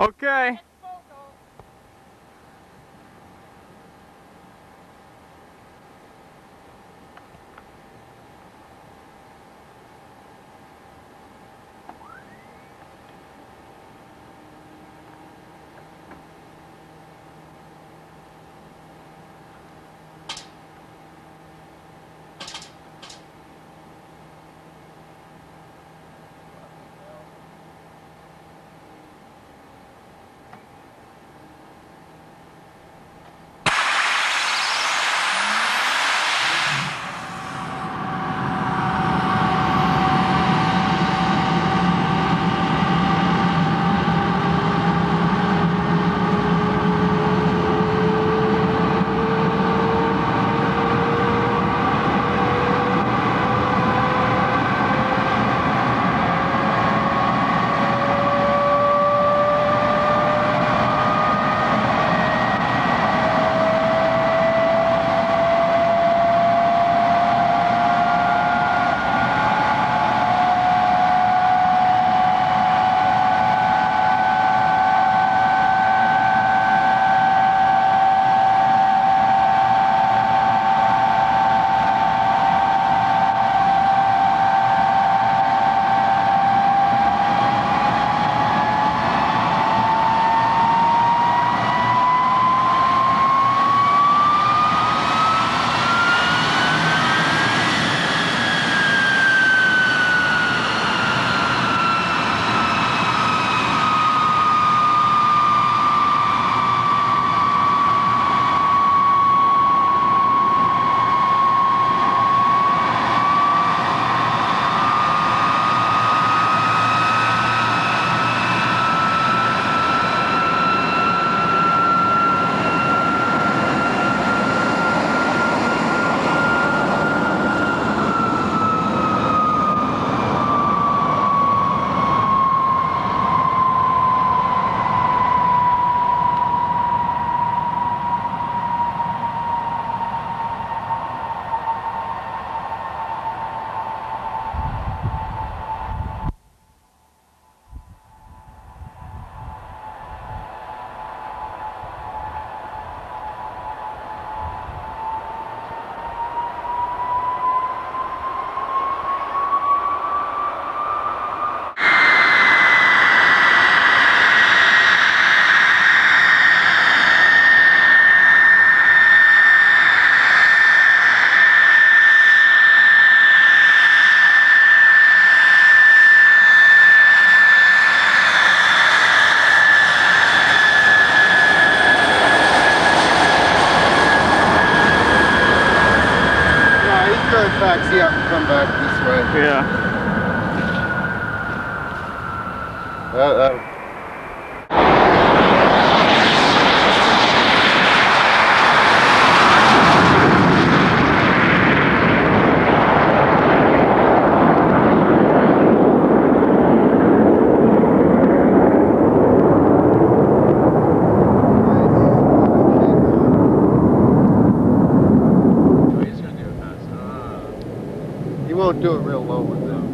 Okay. He won't do it real low with it.